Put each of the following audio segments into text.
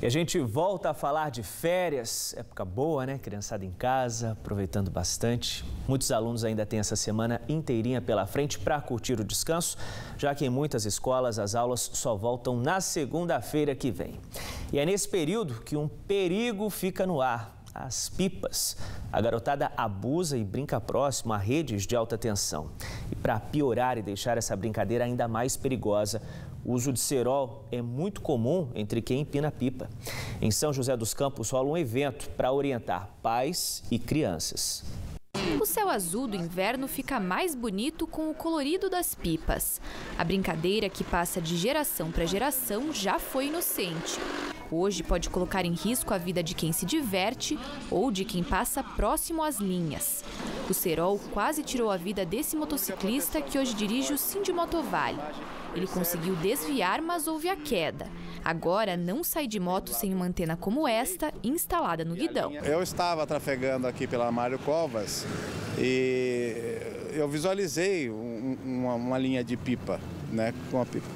E a gente volta a falar de férias, época boa, né? Criançada em casa, aproveitando bastante. Muitos alunos ainda têm essa semana inteirinha pela frente para curtir o descanso, já que em muitas escolas as aulas só voltam na segunda-feira que vem. E é nesse período que um perigo fica no ar as pipas. A garotada abusa e brinca próximo a redes de alta tensão. E para piorar e deixar essa brincadeira ainda mais perigosa, o uso de cerol é muito comum entre quem empina pipa. Em São José dos Campos rola um evento para orientar pais e crianças. O céu azul do inverno fica mais bonito com o colorido das pipas. A brincadeira que passa de geração para geração já foi inocente. Hoje pode colocar em risco a vida de quem se diverte ou de quem passa próximo às linhas. O cerol quase tirou a vida desse motociclista que hoje dirige o Cindy Motovale. Ele conseguiu desviar, mas houve a queda. Agora não sai de moto sem uma antena como esta instalada no guidão. Eu estava trafegando aqui pela Mário Covas e eu visualizei uma, uma linha de pipa, né, com a pipa.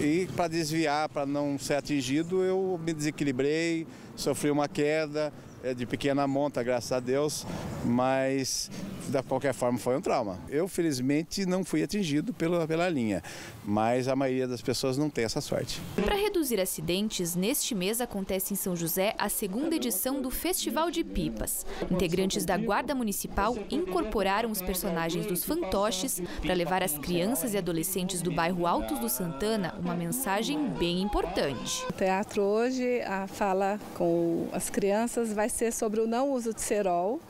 E para desviar, para não ser atingido, eu me desequilibrei, sofri uma queda é de pequena monta, graças a Deus, mas de qualquer forma foi um trauma. Eu, felizmente, não fui atingido pela, pela linha, mas a maioria das pessoas não tem essa sorte. Para reduzir acidentes, neste mês acontece em São José a segunda edição do Festival de Pipas. Integrantes da Guarda Municipal incorporaram os personagens dos fantoches para levar às crianças e adolescentes do bairro Altos do Santana uma mensagem bem importante. O teatro hoje, a fala com as crianças vai ser sobre o não uso de cerol,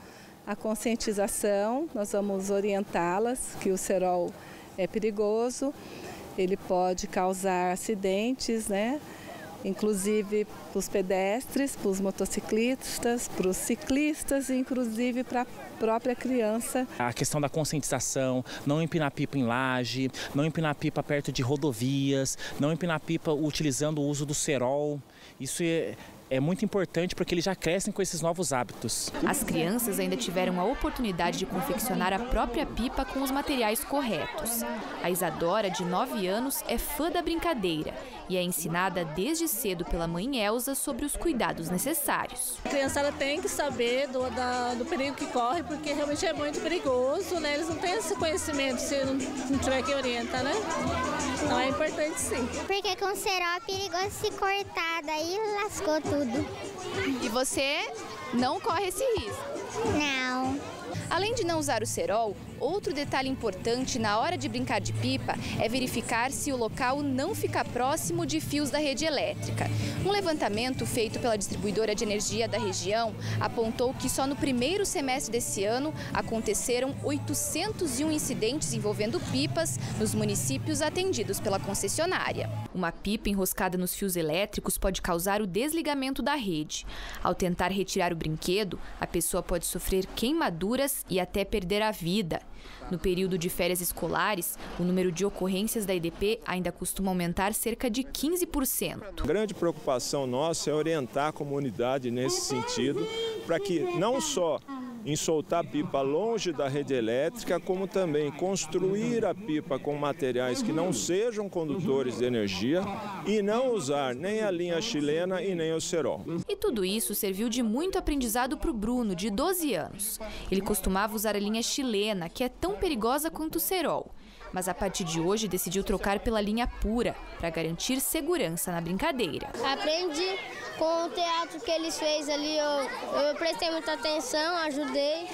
a conscientização, nós vamos orientá-las que o cerol é perigoso, ele pode causar acidentes, né? inclusive para os pedestres, para os motociclistas, para os ciclistas e inclusive para a própria criança. A questão da conscientização, não empinar pipa em laje, não empinar pipa perto de rodovias, não empinar pipa utilizando o uso do cerol. Isso é, é muito importante porque eles já crescem com esses novos hábitos. As crianças ainda tiveram a oportunidade de confeccionar a própria pipa com os materiais corretos. A Isadora, de 9 anos, é fã da brincadeira e é ensinada desde cedo pela mãe Elsa sobre os cuidados necessários. A criançada tem que saber do, da, do perigo que corre, porque realmente é muito perigoso, né? Eles não têm esse conhecimento se não, não tiver quem orienta, né? Então é importante sim. Porque com cerol é perigoso se cortar, daí lascou tudo. E você não corre esse risco? Não. Além de não usar o cerol, outro detalhe importante na hora de brincar de pipa é verificar se o local não fica próximo de fios da rede elétrica. Um levantamento feito pela distribuidora de energia da região apontou que só no primeiro semestre desse ano aconteceram 801 incidentes envolvendo pipas nos municípios atendidos pela concessionária. Uma pipa enroscada nos fios elétricos pode causar o desligamento da rede. Ao tentar retirar o brinquedo, a pessoa pode sofrer queimaduras e até perder a vida. No período de férias escolares, o número de ocorrências da IDP ainda costuma aumentar cerca de 15%. A grande preocupação nossa é orientar a comunidade nesse sentido, para que não só em soltar pipa longe da rede elétrica, como também construir a pipa com materiais que não sejam condutores de energia e não usar nem a linha chilena e nem o cerol. E tudo isso serviu de muito aprendizado para o Bruno, de 12 anos. Ele costumava usar a linha chilena, que é tão perigosa quanto o cerol mas a partir de hoje decidiu trocar pela linha pura para garantir segurança na brincadeira. Aprendi com o teatro que eles fez ali, eu, eu prestei muita atenção, ajudei.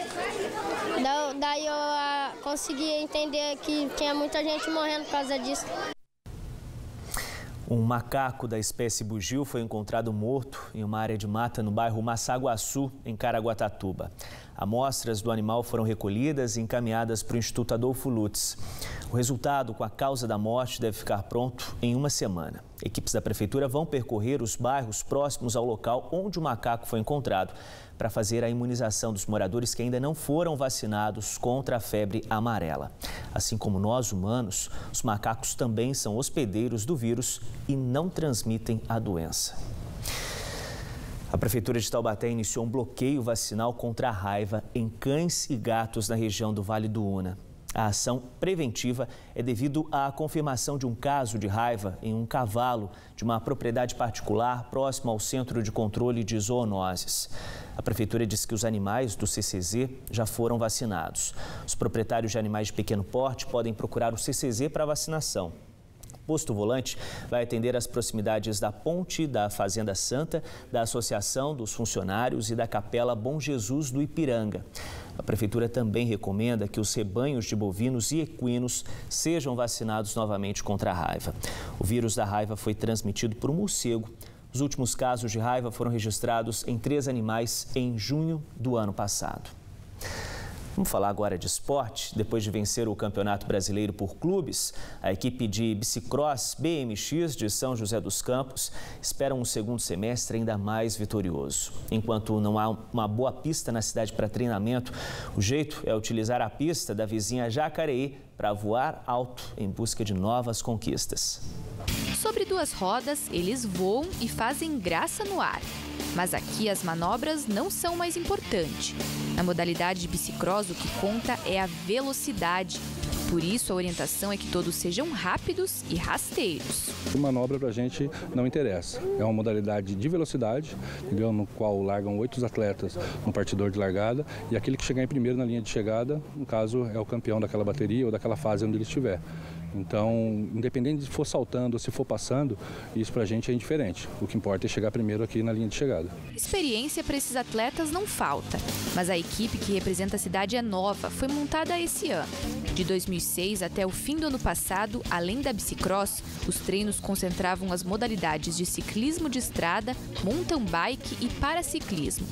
Daí eu ah, consegui entender que tinha muita gente morrendo por causa disso. Um macaco da espécie bugio foi encontrado morto em uma área de mata no bairro Massaguaçu, em Caraguatatuba. Amostras do animal foram recolhidas e encaminhadas para o Instituto Adolfo Lutz. O resultado com a causa da morte deve ficar pronto em uma semana. Equipes da prefeitura vão percorrer os bairros próximos ao local onde o macaco foi encontrado para fazer a imunização dos moradores que ainda não foram vacinados contra a febre amarela. Assim como nós humanos, os macacos também são hospedeiros do vírus e não transmitem a doença. A Prefeitura de Taubaté iniciou um bloqueio vacinal contra a raiva em cães e gatos na região do Vale do Una. A ação preventiva é devido à confirmação de um caso de raiva em um cavalo de uma propriedade particular próximo ao Centro de Controle de Zoonoses. A prefeitura disse que os animais do CCZ já foram vacinados. Os proprietários de animais de pequeno porte podem procurar o CCZ para vacinação. Posto Volante vai atender as proximidades da Ponte, da Fazenda Santa, da Associação dos Funcionários e da Capela Bom Jesus do Ipiranga. A Prefeitura também recomenda que os rebanhos de bovinos e equinos sejam vacinados novamente contra a raiva. O vírus da raiva foi transmitido por um morcego. Os últimos casos de raiva foram registrados em três animais em junho do ano passado. Vamos falar agora de esporte. Depois de vencer o Campeonato Brasileiro por Clubes, a equipe de bicicross BMX de São José dos Campos espera um segundo semestre ainda mais vitorioso. Enquanto não há uma boa pista na cidade para treinamento, o jeito é utilizar a pista da vizinha Jacareí para voar alto em busca de novas conquistas. Sobre duas rodas, eles voam e fazem graça no ar. Mas aqui as manobras não são mais importantes. Na modalidade de bicicross, o que conta é a velocidade. Por isso, a orientação é que todos sejam rápidos e rasteiros. A manobra para a gente não interessa. É uma modalidade de velocidade, no qual largam oito atletas no partidor de largada e aquele que chegar em primeiro na linha de chegada, no caso, é o campeão daquela bateria ou daquela fase onde ele estiver. Então, independente de for saltando ou se for passando, isso para a gente é indiferente. O que importa é chegar primeiro aqui na linha de chegada. Experiência para esses atletas não falta, mas a equipe que representa a cidade é nova, foi montada esse ano. De 2006 até o fim do ano passado, além da bicicross, os treinos concentravam as modalidades de ciclismo de estrada, mountain bike e paraciclismo.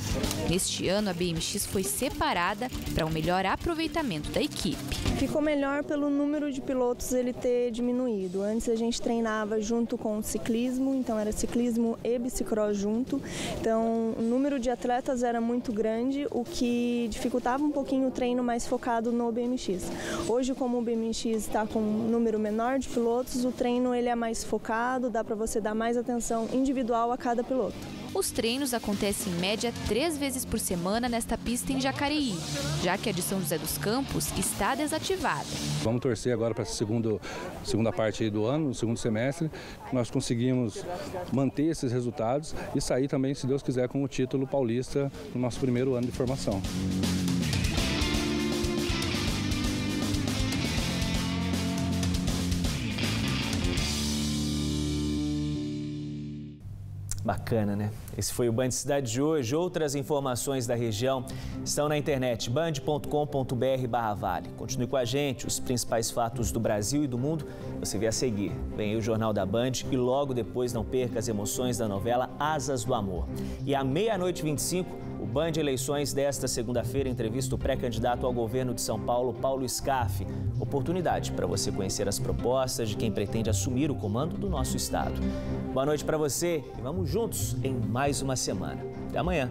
Neste ano, a BMX foi separada para um melhor aproveitamento da equipe. Ficou melhor pelo número de pilotos ele ter diminuído. Antes a gente treinava junto com o ciclismo, então era ciclismo e bicicross junto. Então o número de atletas era muito grande, o que dificultava um pouquinho o treino mais focado no BMX. Hoje, como o BMX está com um número menor de pilotos, o treino ele é mais focado, dá para você dar mais atenção individual a cada piloto. Os treinos acontecem em média três vezes por semana nesta pista em Jacareí, já que a de São José dos Campos está desativada. Vamos torcer agora para a segunda parte do ano, no segundo semestre, nós conseguimos manter esses resultados e sair também, se Deus quiser, com o título paulista no nosso primeiro ano de formação. Bacana, né? Esse foi o Band Cidade de hoje. Outras informações da região estão na internet band.com.br vale. Continue com a gente, os principais fatos do Brasil e do mundo você vê a seguir. Vem aí o Jornal da Band e logo depois não perca as emoções da novela Asas do Amor. E à meia-noite 25, o Band Eleições desta segunda-feira entrevista o pré-candidato ao governo de São Paulo, Paulo Scaff. Oportunidade para você conhecer as propostas de quem pretende assumir o comando do nosso estado. Boa noite para você e vamos juntos em mais uma semana. Até amanhã.